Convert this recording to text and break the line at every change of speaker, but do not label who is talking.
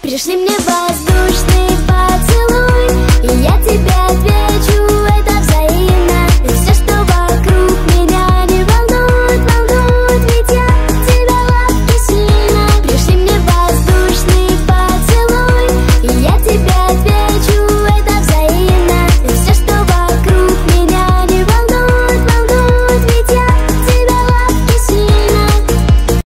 Пришли мне воздух.